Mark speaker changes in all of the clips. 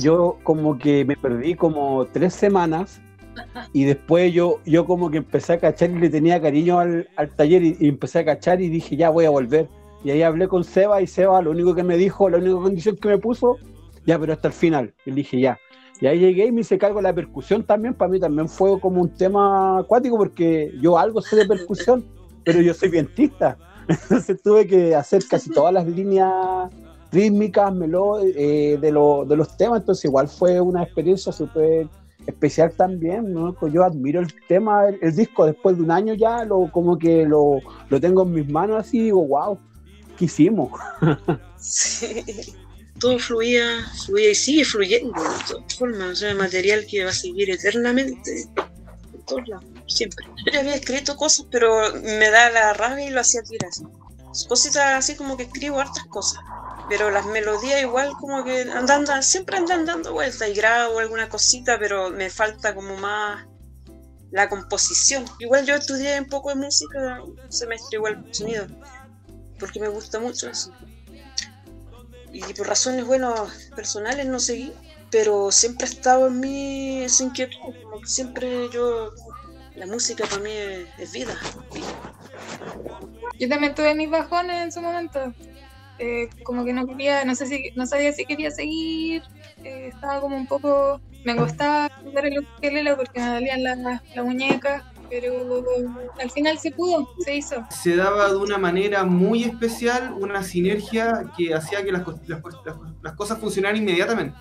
Speaker 1: Yo como que me perdí como tres semanas y después yo, yo como que empecé a cachar y le tenía cariño al, taller y, empecé a cachar y dije, ya voy a volver. Y ahí hablé con Seba y Seba lo único que me dijo, la única condición que me puso, ya, pero hasta el final. Y dije, ya. Y ahí llegué y me hice cargo de la percusión también. Para mí también fue como un tema acuático porque yo algo sé de percusión, pero yo soy vientista. Entonces tuve que hacer casi todas las líneas rítmicas, melódicas eh, de, los temas. Entonces igual fue una experiencia súper especial también, ¿no? Pues yo admiro el tema, el, disco, después de un año ya, lo, como que lo, tengo en mis manos así y digo, wow, ¿qué hicimos?
Speaker 2: sí, todo fluía, fluía y sigue fluyendo de todas formas, o material que va a seguir eternamente, en todos lados, siempre. Yo había escrito cosas, pero me da la rabia y lo hacía tirar. Cositas así como que escribo hartas cosas pero las melodías igual como que andan, siempre andan dando vueltas y grabo alguna cosita, pero me falta como más la composición. Igual yo estudié un poco de música, un semestre igual sonido, porque me gusta mucho eso. Y por razones, bueno, personales no seguí, pero siempre ha estado en mí esa inquietud, como que siempre yo, la música para mí es, vida.
Speaker 3: Yo también tuve mis bajones en su momento. Eh, como que no quería, no sé si, no sabía si quería seguir, eh, estaba como un poco, me gustaba jugar el ukelele porque me dolían las la muñecas, pero al final se pudo, se hizo.
Speaker 4: Se daba de una manera muy especial una sinergia que hacía que las, las, las cosas funcionaran inmediatamente.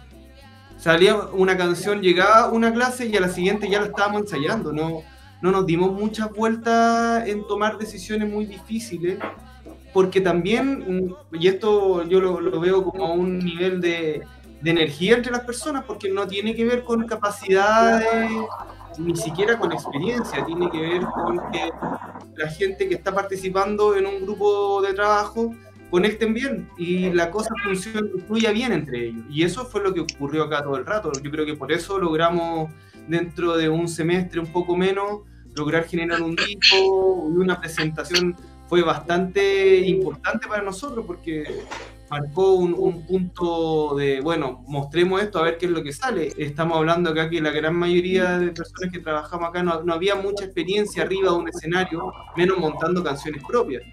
Speaker 4: Salía una canción, llegaba una clase y a la siguiente ya la estábamos ensayando, no, no nos dimos muchas vueltas en tomar decisiones muy difíciles porque también, y esto yo lo, veo como un nivel de, energía entre las personas, porque no tiene que ver con capacidades, ni siquiera con experiencia, tiene que ver con que la gente que está participando en un grupo de trabajo conecten bien y la cosa fluya bien entre ellos. Y eso fue lo que ocurrió acá todo el rato. Yo creo que por eso logramos dentro de un semestre un poco menos lograr generar un disco y una presentación fue bastante importante para nosotros porque marcó un, punto de, bueno, mostremos esto a ver qué es lo que sale. Estamos hablando acá que la gran mayoría de personas que trabajamos acá no, había mucha experiencia arriba de un escenario, menos montando canciones propias.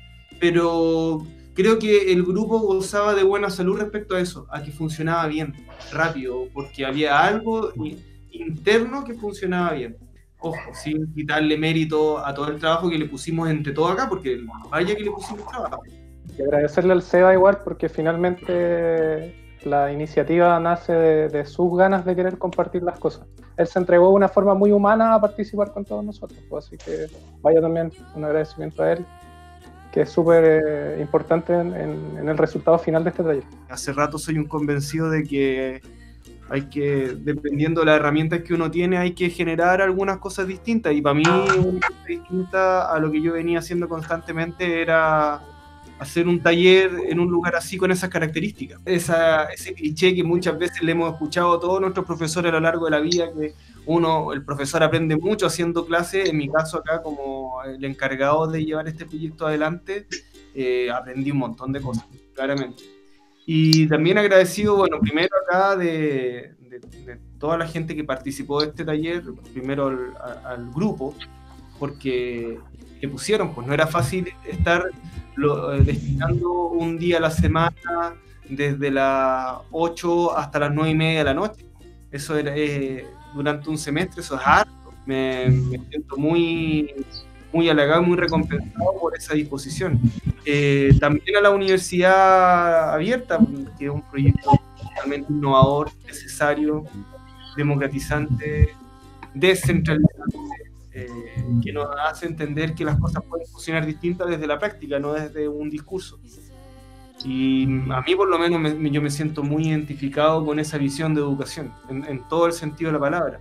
Speaker 4: Pero creo que el grupo gozaba de buena salud respecto a eso, a que funcionaba bien, rápido, porque había algo interno que funcionaba bien ojo, sin quitarle mérito a todo el trabajo que le pusimos entre todo acá, porque vaya que le pusimos trabajo.
Speaker 5: Y agradecerle al SEBA igual, porque finalmente la iniciativa nace de, sus ganas de querer compartir las cosas. Él se entregó de una forma muy humana a participar con todos nosotros, pues, así que vaya también un agradecimiento a él, que es súper eh, importante en, en el resultado final de este taller.
Speaker 4: Hace rato soy un convencido de que hay que, dependiendo de las herramientas que uno tiene, hay que generar algunas cosas distintas. Y para mí, una cosa distinta a lo que yo venía haciendo constantemente era hacer un taller en un lugar así con esas características. Ese cliché que muchas veces le hemos escuchado a todos nuestros profesores a lo largo de la vida, que uno, el profesor aprende mucho haciendo clases, en mi caso acá como el encargado de llevar este proyecto adelante, eh, aprendí un montón de cosas, claramente. Y también agradecido, bueno, primero acá de, toda la gente que participó de este taller, primero al, grupo, porque pusieron, pues no era fácil estar lo, eh, destinando un día a la semana desde las 8 hasta las 9 y media de la noche. Eso eh, durante un semestre, eso es harto. Me, siento muy muy halagado, muy recompensado por esa disposición. Eh, también a la Universidad Abierta, que es un proyecto totalmente innovador, necesario, democratizante, descentralizante, eh, que nos hace entender que las cosas pueden funcionar distintas desde la práctica, no desde un discurso. Y a mí por lo menos yo me siento muy identificado con esa visión de educación, en, en todo el sentido de la palabra.